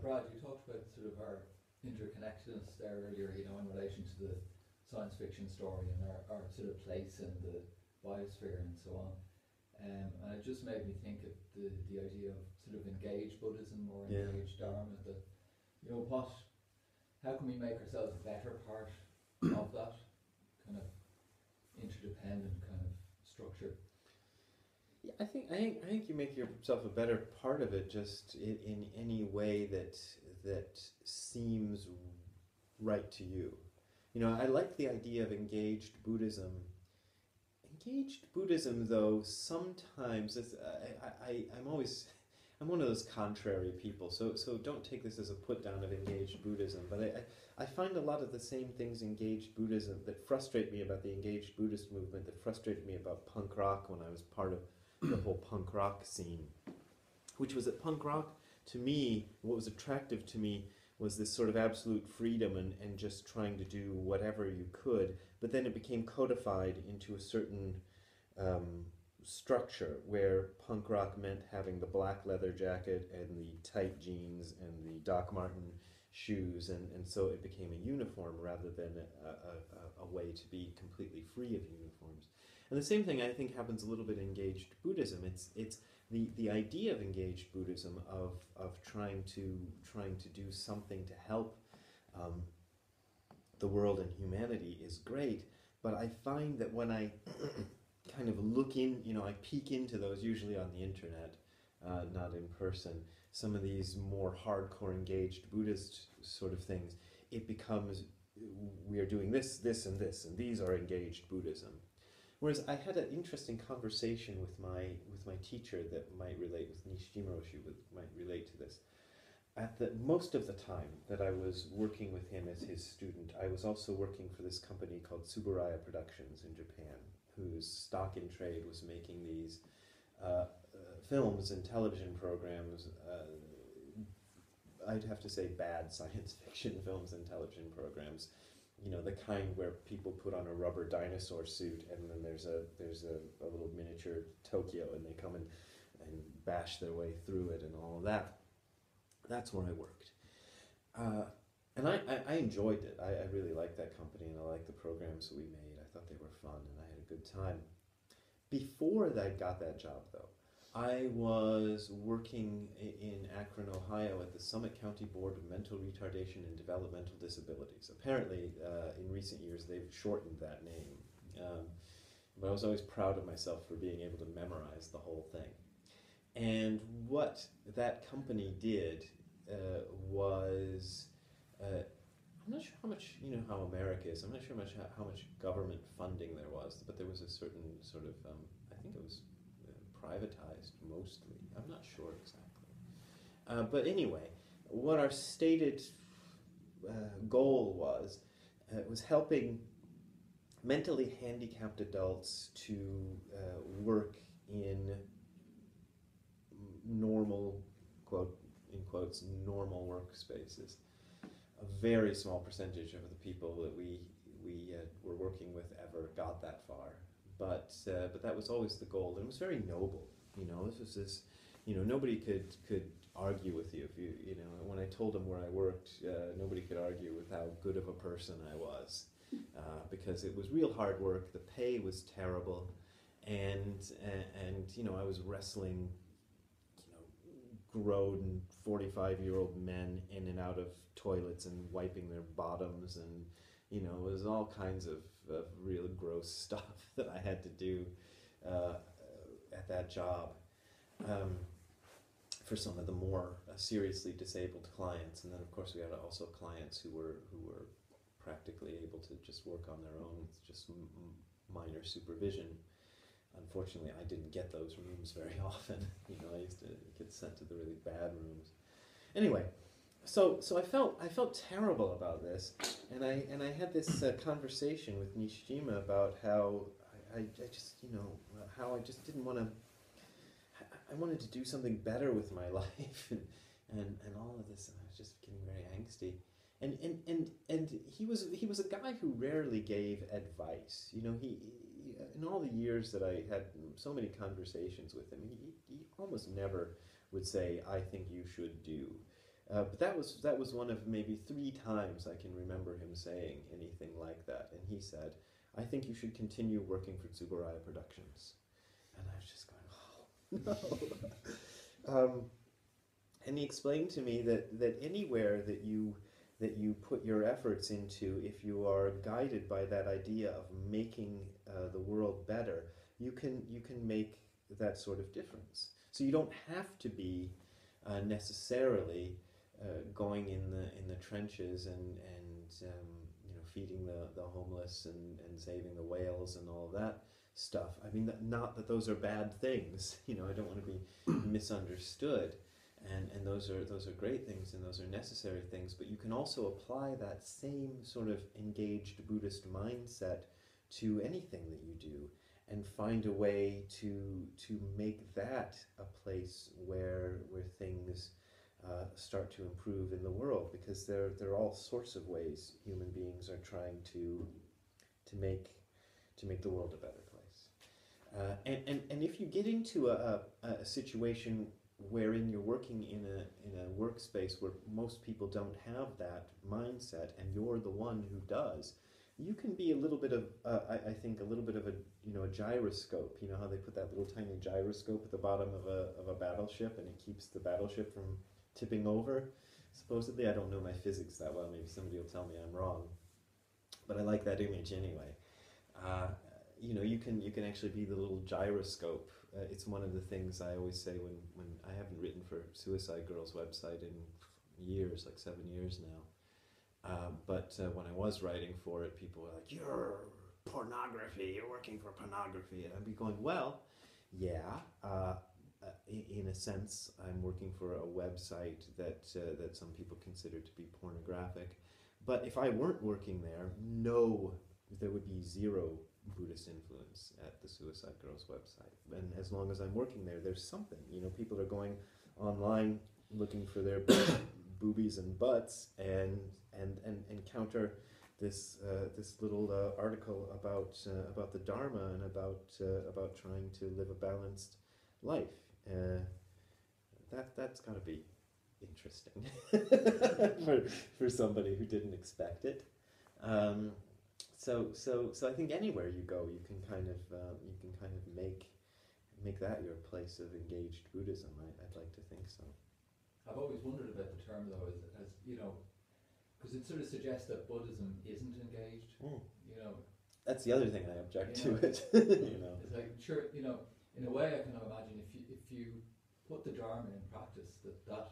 Brad, you talked about sort of our interconnectedness there earlier, you know, in relation to the science fiction story and our, our sort of place in the biosphere and so on. Um, and it just made me think of the, the idea of sort of engaged Buddhism or yeah. engaged Dharma. That you know what, how can we make ourselves a better part of that kind of interdependent kind of structure? Yeah, I think I think I think you make yourself a better part of it just in, in any way that that seems right to you. You know, I like the idea of engaged Buddhism. Engaged Buddhism, though, sometimes I, I, I'm always I'm one of those contrary people. So so don't take this as a put down of engaged Buddhism. But I, I find a lot of the same things engaged Buddhism that frustrate me about the engaged Buddhist movement that frustrated me about punk rock when I was part of the whole punk rock scene, which was that punk rock, to me, what was attractive to me was this sort of absolute freedom and, and just trying to do whatever you could. But then it became codified into a certain um, structure where punk rock meant having the black leather jacket and the tight jeans and the Doc Marten shoes, and, and so it became a uniform rather than a, a, a, a way to be completely free of uniforms. And the same thing I think happens a little bit in engaged Buddhism. It's it's the, the idea of engaged Buddhism of, of trying to trying to do something to help um, the world and humanity is great. But I find that when I kind of look in, you know, I peek into those usually on the internet, uh, not in person. Some of these more hardcore engaged Buddhist sort of things, it becomes we are doing this, this, and this, and these are engaged Buddhism. Whereas I had an interesting conversation with my with my teacher that might relate with Nishijima Roshi might relate to this. At the most of the time that I was working with him as his student, I was also working for this company called Tsuburaya Productions in Japan, whose stock in trade was making these uh, uh, films and television programs. Uh, I'd have to say bad science fiction films and television programs you know the kind where people put on a rubber dinosaur suit and then there's a there's a, a little miniature Tokyo and they come and and bash their way through it and all of that. That's where I worked. Uh, and I, I, I, enjoyed it. I, I really liked that company and I liked the programs we made. I thought they were fun and I had a good time. Before I got that job though, I was working in Akron, Ohio at the Summit County Board of Mental Retardation and Developmental Disabilities. Apparently, uh, in recent years, they've shortened that name. Um, but I was always proud of myself for being able to memorize the whole thing. And what that company did uh, was uh, I'm not sure how much you know how America is. I'm not sure much how, how much government funding there was, but there was a certain sort of um, I think it was privatized mostly. I'm not sure exactly. Uh, but anyway, what our stated uh, goal was uh, was helping mentally handicapped adults to uh, work in normal quote in quotes normal workspaces. A very small percentage of the people that we we uh, were working with ever got that far, but uh, but that was always the goal, and it was very noble. You know, this was this. You know, nobody could could argue with you if you you know. When I told them where I worked, uh, nobody could argue with how good of a person I was, uh, because it was real hard work. The pay was terrible, and and, and you know I was wrestling you know, grown 45 year old men in and out of toilets and wiping their bottoms and you know it was all kinds of, of real gross stuff that i had to do uh, at that job um, for some of the more uh, seriously disabled clients and then of course we had also clients who were who were practically able to just work on their own with just minor supervision unfortunately, I didn't get those rooms very often. You know, I used to get sent to the really bad rooms. Anyway, so so I felt I felt terrible about this, and I and I had this uh, conversation with Nishijima about how I, I, just you know how I just didn't want to. I wanted to do something better with my life, and, and and all of this, and I was just getting very angsty. And, and, and, and he was he was a guy who rarely gave advice. You know, he in all the years that I had so many conversations with him, he, he almost never would say, "I think you should do." Uh, but that was that was one of maybe three times I can remember him saying anything like that. And he said, "I think you should continue working for Tsuburaya Productions." And I was just going, "Oh no." um, and he explained to me that that anywhere that you that you put your efforts into, if you are guided by that idea of making uh, the world better, you can you can make that sort of difference. So you don't have to be uh, necessarily uh, going in the in the trenches and and um, you know feeding the, the homeless and, and saving the whales and all of that stuff. I mean, not that those are bad things. You know, I don't want to be misunderstood and and those are those are great things and those are necessary things but you can also apply that same sort of engaged buddhist mindset to anything that you do and find a way to to make that a place where where things uh, start to improve in the world because there there are all sorts of ways human beings are trying to to make to make the world a better place. Uh, and, and and if you get into a, a, a situation wherein you're working in a in a workspace where most people don't have that mindset and you're the one who does you can be a little bit of uh, I, I think a little bit of a you know a gyroscope. You know how they put that little tiny gyroscope at the bottom of a, of a battleship and it keeps the battleship from tipping over supposedly i don't know my physics that well maybe somebody will tell me i'm wrong but i like that image anyway uh, you know you can you can actually be the little gyroscope uh, it's one of the things I always say when, when I haven't written for Suicide Girls website in years, like seven years now. Uh, but uh, when I was writing for it, people were like, "You're pornography. You're working for pornography," and I'd be going, "Well, yeah. Uh, in, in, a sense, I'm working for a website that uh, that some people consider to be pornographic. But if I weren't working there, no, there would be zero Buddhist influence at the Suicide Girls website. And as long as I'm working there, there's something. You know, people are going online looking for their boobies and butts and and and encounter this uh, this little uh, article about uh, about the Dharma and about uh, about trying to live a balanced life. Uh, that that's got to be interesting for for somebody who didn't expect it. Um, so so so I think anywhere you go, you can kind of um, you can kind of make make that your place of engaged Buddhism. I, would like to think so. I've always wondered about the term though, as, as you know, because it sort of suggests that Buddhism isn't engaged. Mm. You know, that's the other thing I object you to it. you know, it's like sure, you know, in a way I can imagine if you if you put the Dharma in practice, that that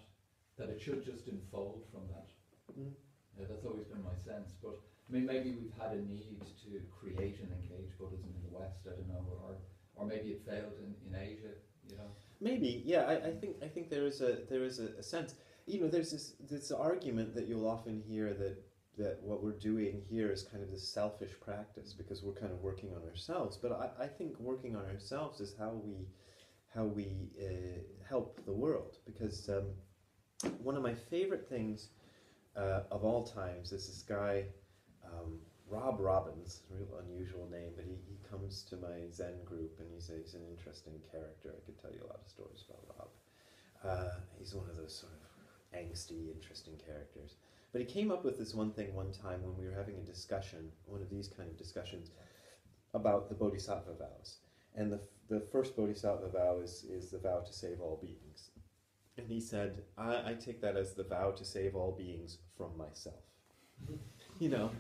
that it should just unfold from that. Mm. Yeah, that's always been my sense. But I mean, maybe we've had a need to create and engage Buddhism in the West. I don't know, or or maybe it failed in, in Asia. You know. Maybe, yeah. I, I think I think there is a there is a, a sense. You know, there's this this argument that you'll often hear that that what we're doing here is kind of this selfish practice because we're kind of working on ourselves. But I, I think working on ourselves is how we how we uh, help the world because um, one of my favorite things uh, of all times is this guy um, Rob Robbins, real unusual name, but he, he comes to my Zen group and he's, a, he's an interesting character. I could tell you a lot of stories about Rob. Uh, he's one of those sort of angsty, interesting characters. But he came up with this one thing one time when we were having a discussion, one of these kind of discussions, about the Bodhisattva vows. And the, the first Bodhisattva vow is, is the vow to save all beings. And he said, I, I take that as the vow to save all beings from myself. you know,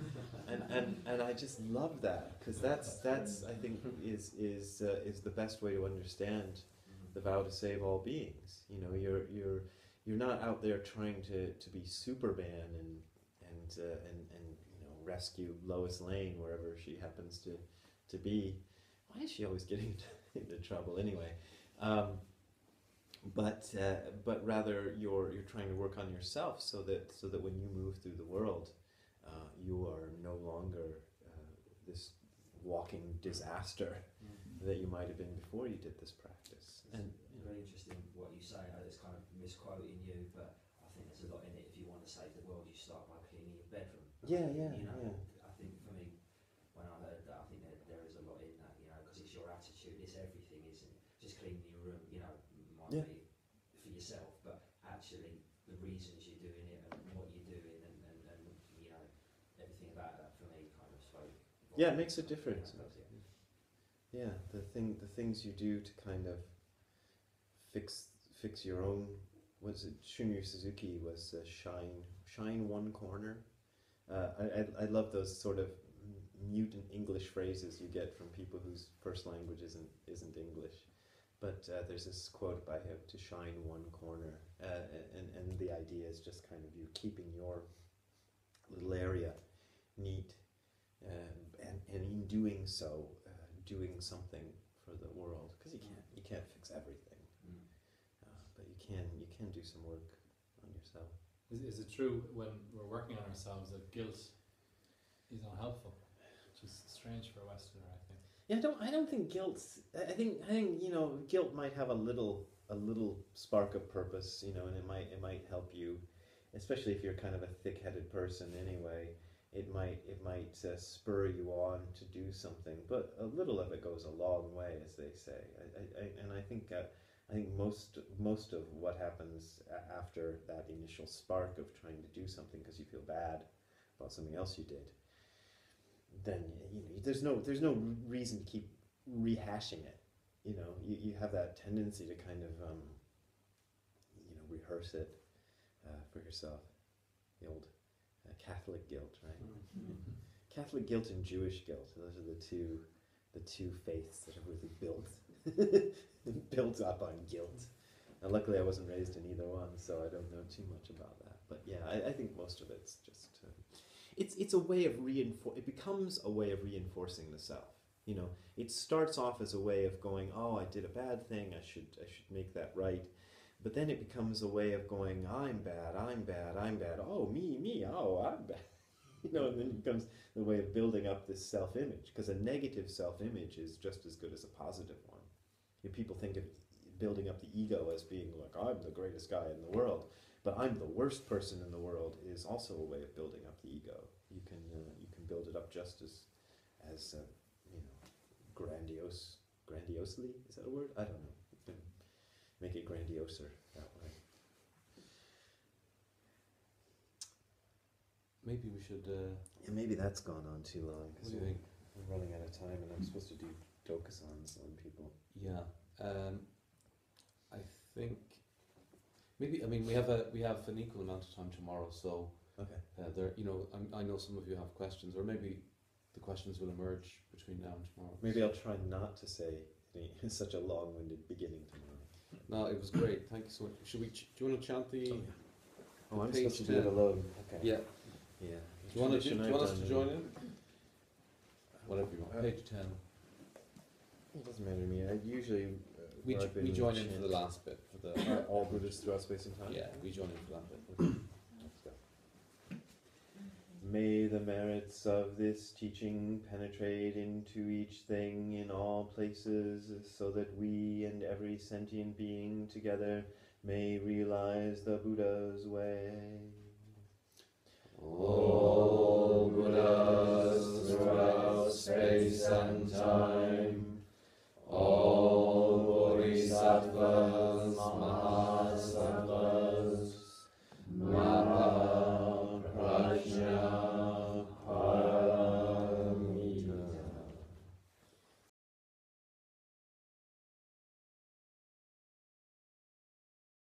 and, and, and I just love that because that's that's I think is is uh, is the best way to understand the vow to save all beings. You know, you're you're you're not out there trying to, to be Superman and and uh, and and you know rescue Lois Lane wherever she happens to to be. Why is she always getting into trouble anyway? Um, but uh, but rather you're you're trying to work on yourself so that so that when you move through the world, uh, you are no longer uh, this walking disaster that you might have been before you did this practice. It's And very interesting what you say. It's kind of misquoting you, but I think there's a lot in it. If you want to save the world, you start by cleaning your bedroom. yeah, yeah, you know, yeah. I think for me, when I heard that, I think there, there is a lot in that, you know, because it's your attitude, it's everything, isn't it? Just cleaning your room, you know, might Yeah. be for yourself, but actually the reasons you're doing it and what you're doing and, and, and you know, everything about that for me kind of spoke. Yeah, it makes a difference. Yeah, yeah. Yeah, the thing, the things you do to kind of fix fix your own. Was it Shunryu Suzuki was uh, shine shine one corner. Uh, I, I I love those sort of mutant English phrases you get from people whose first language isn't isn't English. But uh, there's this quote by him to shine one corner, uh, and and the idea is just kind of you keeping your little area neat, um, and and in doing so, uh, doing something for the world because you can't you can't fix everything, Mm. uh, but you can you can do some work on yourself. Is, is it true when we're working on ourselves that guilt is unhelpful? Which is strange for a Westerner, I think. Yeah, I don't I don't think guilt. I I think I think you know guilt might have a little a little spark of purpose, you know, and it might it might help you, especially if you're kind of a thick-headed person anyway. It might it might uh, spur you on to do something, but a little of it goes a long way, as they say. I, I, I and I think uh, I think most most of what happens after that initial spark of trying to do something because you feel bad about something else you did, then you know there's no there's no reason to keep rehashing it. You know, you, you have that tendency to kind of um, you know rehearse it uh, for yourself. The old uh, Catholic guilt, right? Mm-hmm. Catholic guilt and Jewish guilt. Those are the two the two faiths that are really built built up on guilt. And luckily, I wasn't raised in either one, so I don't know too much about that. But yeah, I, I think most of it's just uh, it's it's a way of reinfor. It becomes a way of reinforcing the self. You know, it starts off as a way of going, "Oh, I did a bad thing. I should I should make that right." But then it becomes a way of going, "I'm bad. I'm bad. I'm bad. Oh, me, me. Oh, I'm bad." you know, and then it becomes the way of building up this self-image because a negative self-image is just as good as a positive one. You know, people think of building up the ego as being like I'm the greatest guy in the world, but I'm the worst person in the world is also a way of building up the ego. You can uh, you can build it up just as as uh, you know grandiose grandiosely is that a word? I don't know. Make it grandioser that way. Maybe we should. Uh, And maybe that's gone on too long what because do you think? we're running out of time, and I'm supposed to do dokusans on people. Yeah. Um, I think maybe. I mean, we have a we have an equal amount of time tomorrow, so Okay. uh, there. You know, I'm, I know some of you have questions, or maybe the questions will emerge between now and tomorrow. Maybe I'll try not to say any, such a long-winded beginning tomorrow. No, it was great. Thank you so much. Should we? ch- Do you want to chant the? Oh, I'm Page supposed to do it alone. Okay. Yeah. Yeah. Do you want, to, do Tradition you want us to join in- in? Whatever you want. Uh, Page 10. It doesn't matter to me. I usually uh, We, where jo- I've been we join in for chant- the last bit. For the Are all Buddhists throughout space and time. Yeah, we join in for that bit. May the merits of this teaching penetrate into each thing in all places, so that we and every sentient being together may realize the Buddha's way. All Buddhas throughout space and time all bodhisattvas,